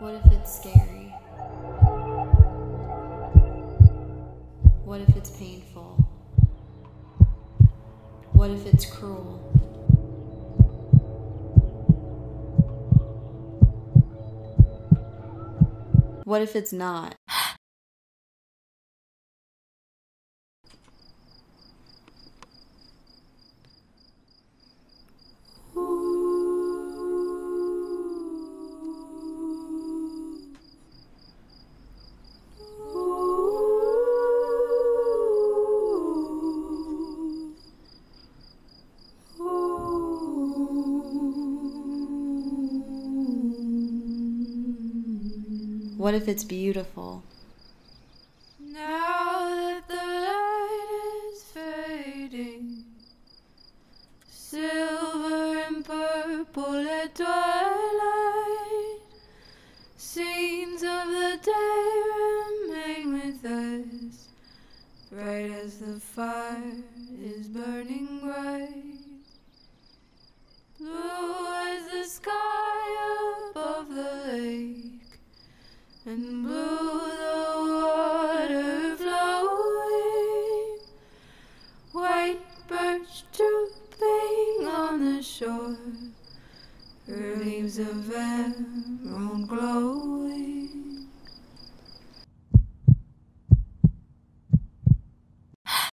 What if it's scary? What if it's painful? What if it's cruel? What if it's not? What if it's beautiful? Now that the light is fading, silver and purple at twilight, scenes of the day remain with us, bright as the fire is burning bright, and blue the water flowing, white birch drooping on the shore, her leaves of emerald glowing.